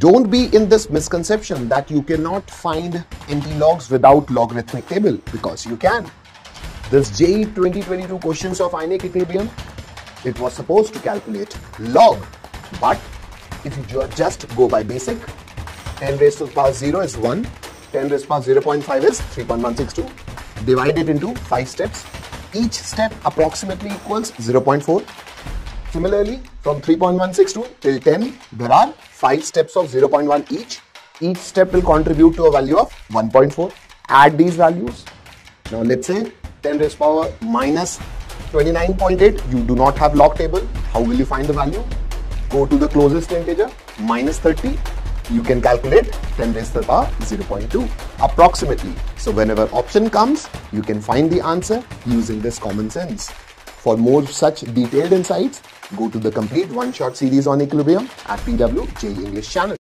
Don't be in this misconception that you cannot find NT logs without logarithmic table because you can. This JEE 2022 questions of ionic equilibrium, it was supposed to calculate log, but if you just go by basic, 10 raised to the power 0 is 1, 10 raised to the power 0.5 is 3.162. Divide it into 5 steps. Each step approximately equals 0.4. Similarly, from 3.162 till 10, there are 5 steps of 0.1 each. Each step will contribute to a value of 1.4. Add these values. Now let's say 10 raised power minus 29.8. You do not have log table. How will you find the value? Go to the closest integer, minus 30. You can calculate 10 raised to the power 0.2 approximately. So whenever option comes, you can find the answer using this common sense. For more such detailed insights, go to the complete one-shot series on equilibrium at PW JEE English channel.